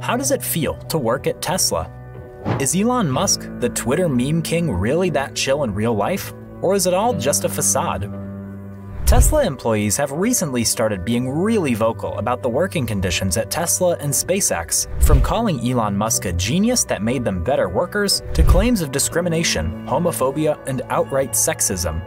How does it feel to work at Tesla? Is Elon Musk, the Twitter meme king, really that chill in real life? Or is it all just a facade? Tesla employees have recently started being really vocal about the working conditions at Tesla and SpaceX, from calling Elon Musk a genius that made them better workers to claims of discrimination, homophobia, and outright sexism.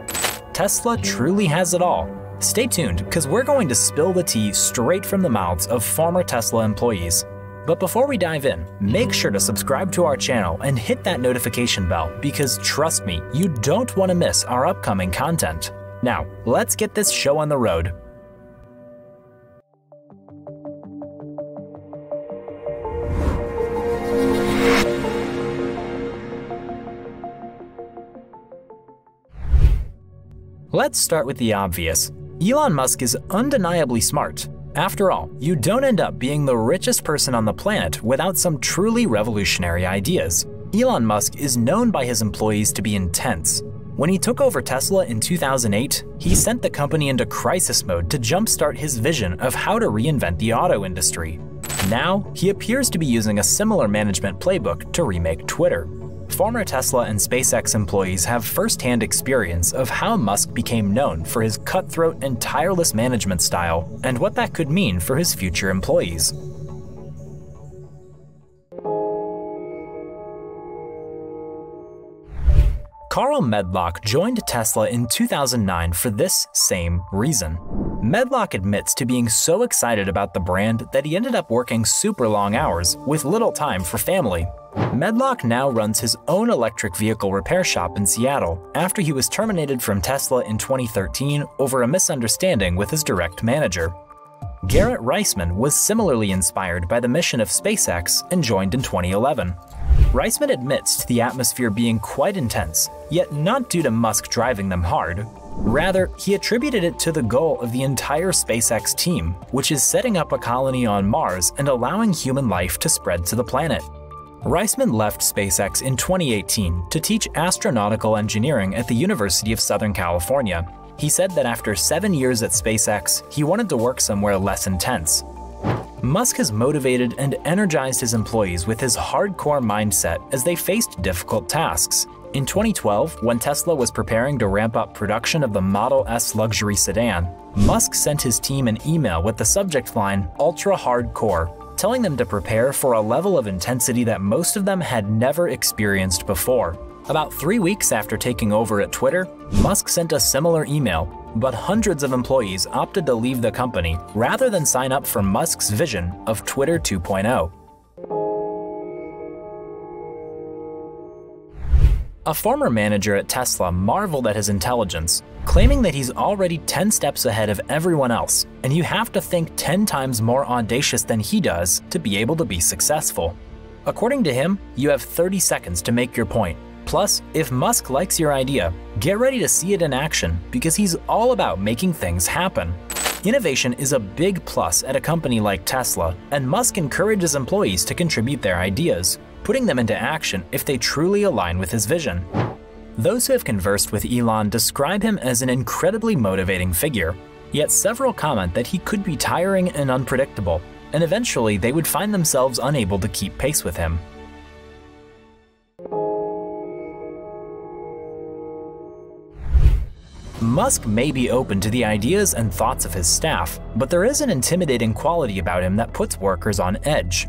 Tesla truly has it all. Stay tuned, because we're going to spill the tea straight from the mouths of former Tesla employees. But before we dive in, make sure to subscribe to our channel and hit that notification bell because trust me, you don't want to miss our upcoming content. Now, let's get this show on the road. Let's start with the obvious. Elon Musk is undeniably smart. After all, you don't end up being the richest person on the planet without some truly revolutionary ideas. Elon Musk is known by his employees to be intense, when he took over Tesla in 2008, he sent the company into crisis mode to jumpstart his vision of how to reinvent the auto industry. Now, he appears to be using a similar management playbook to remake Twitter. Former Tesla and SpaceX employees have firsthand experience of how Musk became known for his cutthroat and tireless management style and what that could mean for his future employees. Carl Medlock joined Tesla in 2009 for this same reason. Medlock admits to being so excited about the brand that he ended up working super long hours with little time for family. Medlock now runs his own electric vehicle repair shop in Seattle after he was terminated from Tesla in 2013 over a misunderstanding with his direct manager. Garrett Reisman was similarly inspired by the mission of SpaceX and joined in 2011. Reisman admits to the atmosphere being quite intense, yet not due to Musk driving them hard. Rather, he attributed it to the goal of the entire SpaceX team, which is setting up a colony on Mars and allowing human life to spread to the planet. Reisman left SpaceX in 2018 to teach astronautical engineering at the University of Southern California. He said that after seven years at SpaceX, he wanted to work somewhere less intense, Musk has motivated and energized his employees with his hardcore mindset as they faced difficult tasks. In 2012, when Tesla was preparing to ramp up production of the Model S luxury sedan, Musk sent his team an email with the subject line Ultra Hardcore, telling them to prepare for a level of intensity that most of them had never experienced before. About three weeks after taking over at Twitter, Musk sent a similar email but hundreds of employees opted to leave the company rather than sign up for Musk's vision of Twitter 2.0. A former manager at Tesla marveled at his intelligence, claiming that he's already 10 steps ahead of everyone else, and you have to think 10 times more audacious than he does to be able to be successful. According to him, you have 30 seconds to make your point. Plus, if Musk likes your idea, get ready to see it in action because he's all about making things happen. Innovation is a big plus at a company like Tesla, and Musk encourages employees to contribute their ideas, putting them into action if they truly align with his vision. Those who have conversed with Elon describe him as an incredibly motivating figure, yet several comment that he could be tiring and unpredictable, and eventually they would find themselves unable to keep pace with him. Musk may be open to the ideas and thoughts of his staff, but there is an intimidating quality about him that puts workers on edge.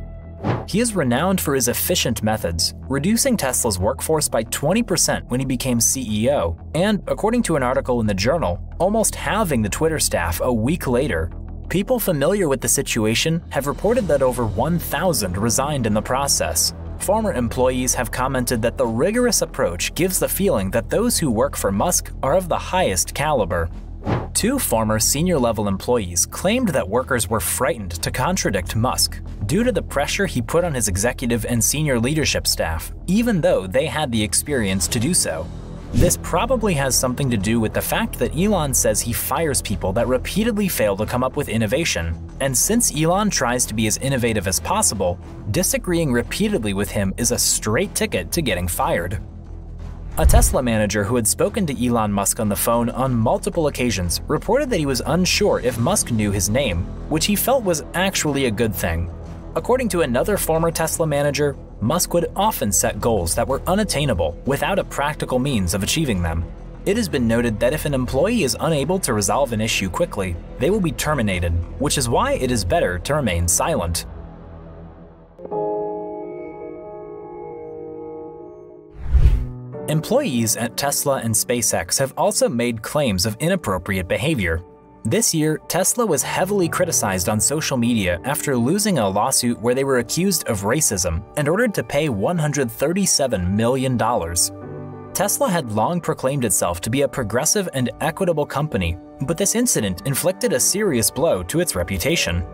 He is renowned for his efficient methods, reducing Tesla's workforce by 20% when he became CEO, and, according to an article in the Journal, almost halving the Twitter staff a week later. People familiar with the situation have reported that over 1,000 resigned in the process, Former employees have commented that the rigorous approach gives the feeling that those who work for Musk are of the highest caliber. Two former senior level employees claimed that workers were frightened to contradict Musk due to the pressure he put on his executive and senior leadership staff, even though they had the experience to do so. This probably has something to do with the fact that Elon says he fires people that repeatedly fail to come up with innovation. And since Elon tries to be as innovative as possible, disagreeing repeatedly with him is a straight ticket to getting fired. A Tesla manager who had spoken to Elon Musk on the phone on multiple occasions reported that he was unsure if Musk knew his name, which he felt was actually a good thing. According to another former Tesla manager, Musk would often set goals that were unattainable without a practical means of achieving them. It has been noted that if an employee is unable to resolve an issue quickly, they will be terminated, which is why it is better to remain silent. Employees at Tesla and SpaceX have also made claims of inappropriate behavior. This year, Tesla was heavily criticized on social media after losing a lawsuit where they were accused of racism and ordered to pay $137 million. Tesla had long proclaimed itself to be a progressive and equitable company, but this incident inflicted a serious blow to its reputation.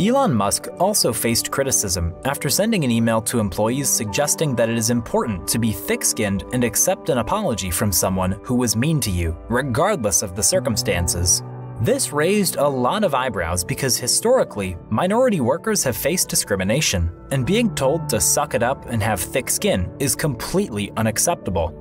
Elon Musk also faced criticism after sending an email to employees suggesting that it is important to be thick skinned and accept an apology from someone who was mean to you, regardless of the circumstances. This raised a lot of eyebrows because historically, minority workers have faced discrimination, and being told to suck it up and have thick skin is completely unacceptable.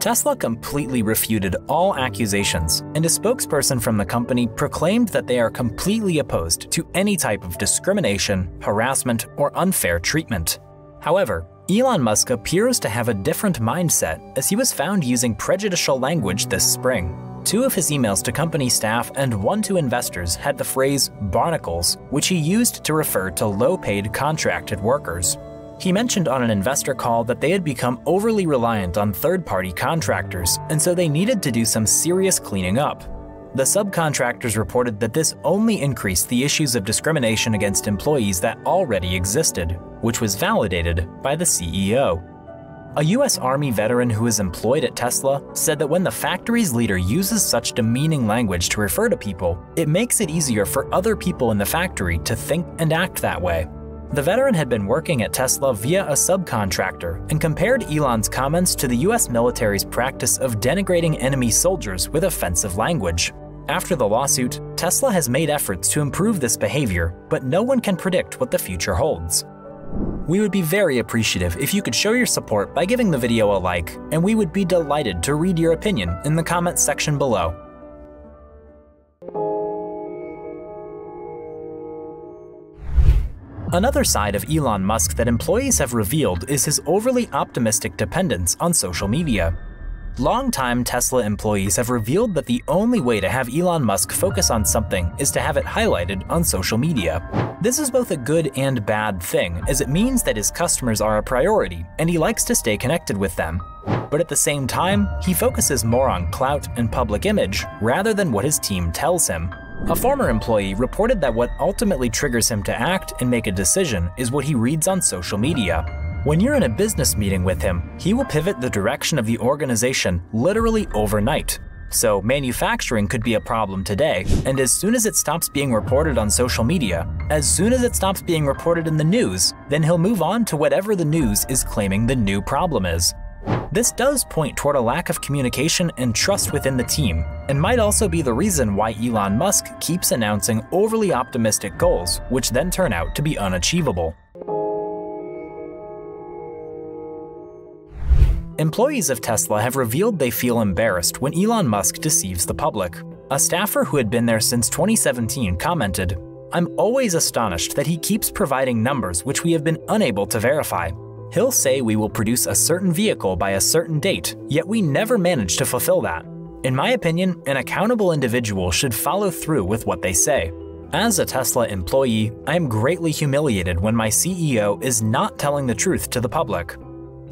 Tesla completely refuted all accusations, and a spokesperson from the company proclaimed that they are completely opposed to any type of discrimination, harassment, or unfair treatment. However, Elon Musk appears to have a different mindset as he was found using prejudicial language this spring. Two of his emails to company staff and one to investors had the phrase barnacles, which he used to refer to low paid contracted workers. He mentioned on an investor call that they had become overly reliant on third party contractors, and so they needed to do some serious cleaning up. The subcontractors reported that this only increased the issues of discrimination against employees that already existed, which was validated by the CEO. A US Army veteran who is employed at Tesla said that when the factory's leader uses such demeaning language to refer to people, it makes it easier for other people in the factory to think and act that way. The veteran had been working at Tesla via a subcontractor and compared Elon's comments to the US military's practice of denigrating enemy soldiers with offensive language. After the lawsuit, Tesla has made efforts to improve this behavior, but no one can predict what the future holds. We would be very appreciative if you could show your support by giving the video a like, and we would be delighted to read your opinion in the comments section below. Another side of Elon Musk that employees have revealed is his overly optimistic dependence on social media. Longtime Tesla employees have revealed that the only way to have Elon Musk focus on something is to have it highlighted on social media. This is both a good and bad thing, as it means that his customers are a priority and he likes to stay connected with them. But at the same time, he focuses more on clout and public image rather than what his team tells him. A former employee reported that what ultimately triggers him to act and make a decision is what he reads on social media. When you're in a business meeting with him, he will pivot the direction of the organization literally overnight. So, manufacturing could be a problem today, and as soon as it stops being reported on social media, as soon as it stops being reported in the news, then he'll move on to whatever the news is claiming the new problem is. This does point toward a lack of communication and trust within the team, and might also be the reason why Elon Musk keeps announcing overly optimistic goals, which then turn out to be unachievable. Employees of Tesla have revealed they feel embarrassed when Elon Musk deceives the public. A staffer who had been there since 2017 commented, I'm always astonished that he keeps providing numbers which we have been unable to verify. He'll say we will produce a certain vehicle by a certain date, yet we never manage to fulfill that. In my opinion, an accountable individual should follow through with what they say. As a Tesla employee, I am greatly humiliated when my CEO is not telling the truth to the public.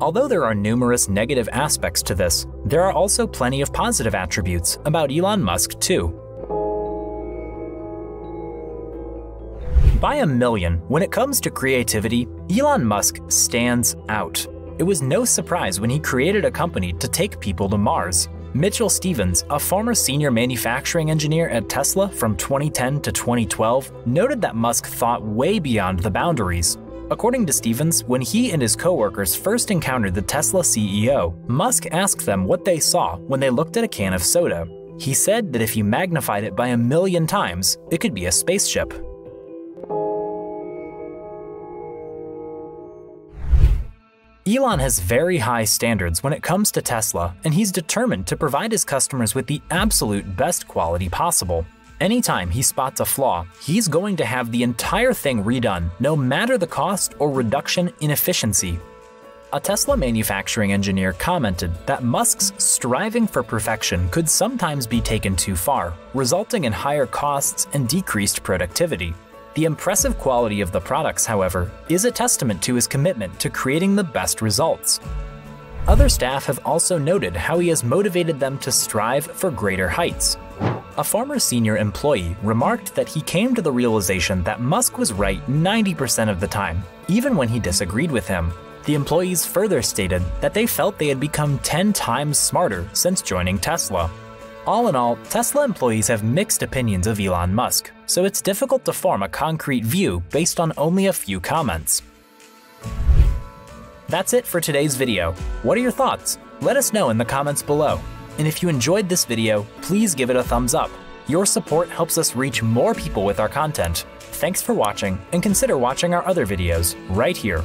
Although there are numerous negative aspects to this, there are also plenty of positive attributes about Elon Musk too. By a million, when it comes to creativity, Elon Musk stands out. It was no surprise when he created a company to take people to Mars. Mitchell Stevens, a former senior manufacturing engineer at Tesla from 2010 to 2012, noted that Musk thought way beyond the boundaries. According to Stevens, when he and his coworkers first encountered the Tesla CEO, Musk asked them what they saw when they looked at a can of soda. He said that if you magnified it by a million times, it could be a spaceship. Elon has very high standards when it comes to Tesla, and he's determined to provide his customers with the absolute best quality possible. Anytime he spots a flaw, he's going to have the entire thing redone, no matter the cost or reduction in efficiency. A Tesla manufacturing engineer commented that Musk's striving for perfection could sometimes be taken too far, resulting in higher costs and decreased productivity. The impressive quality of the products, however, is a testament to his commitment to creating the best results. Other staff have also noted how he has motivated them to strive for greater heights. A former senior employee remarked that he came to the realization that Musk was right 90% of the time, even when he disagreed with him. The employees further stated that they felt they had become 10 times smarter since joining Tesla. All in all, Tesla employees have mixed opinions of Elon Musk, so it's difficult to form a concrete view based on only a few comments. That's it for today's video. What are your thoughts? Let us know in the comments below. And if you enjoyed this video, please give it a thumbs up. Your support helps us reach more people with our content. Thanks for watching, and consider watching our other videos right here